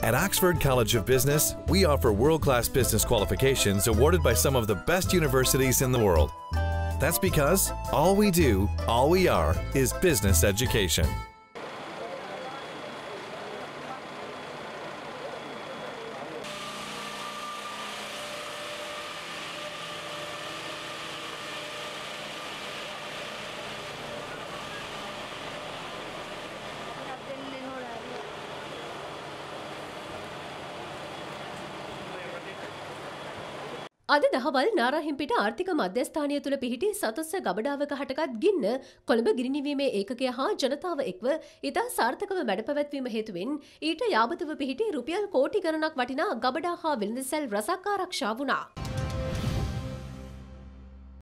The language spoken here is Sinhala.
At Oxford College of Business, we offer world class business qualifications awarded by some of the best universities in the world. That's because all we do, all we are, is business education. අද දහවල් නාරහිම්පිට ආර්ථික මධ්‍යස්ථානය තුළ පිහිටි සතුස්ස ගබඩාවක හටගත් ගින්න කොළඹ ගිරිනිවීමේ ඒකකය හා ජනතාව එක්ව ඉතා සාර්ථකව වැඩ පැවැත්වීම හේතුවෙන් ඊට යාබතව පිහිටි රුපියල් කෝටි ගණනක් වටිනා ගබඩා හා විල්ඳසැල් රසක් ආරක්ෂා වුණා.